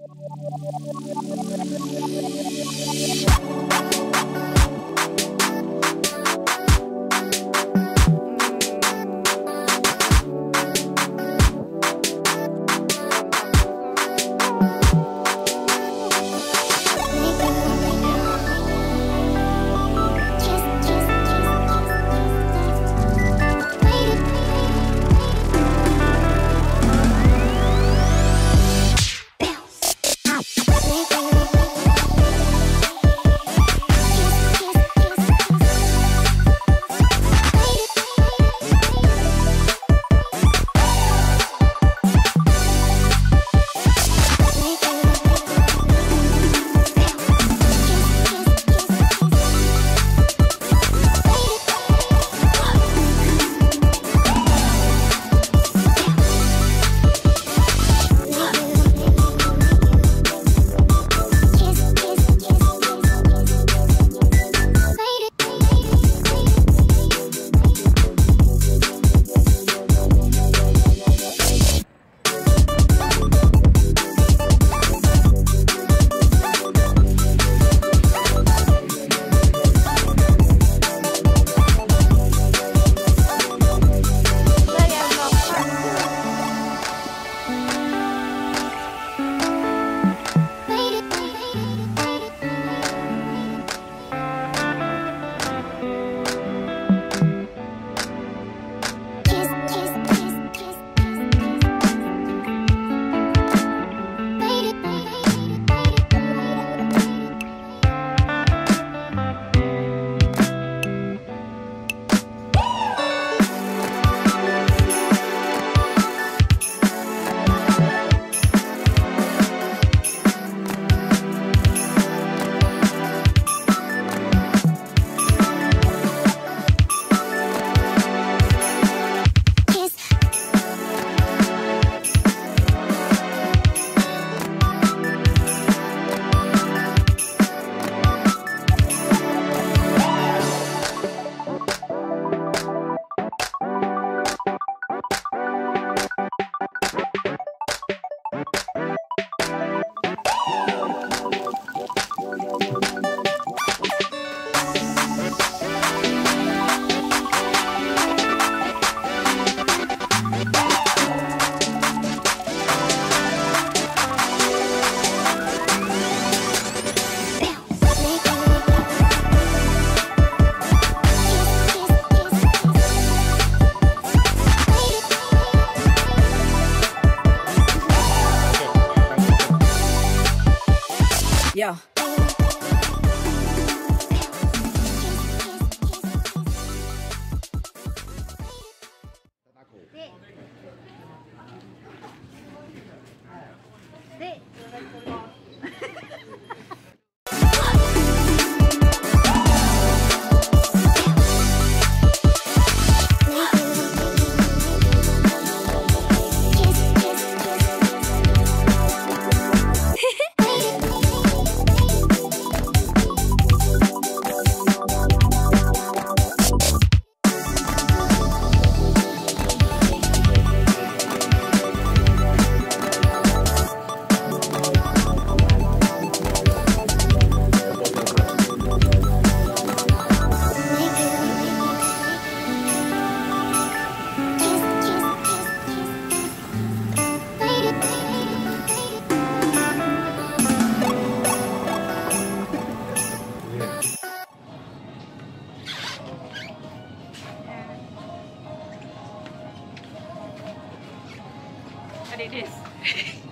Thank you. Yeah. Adik Des.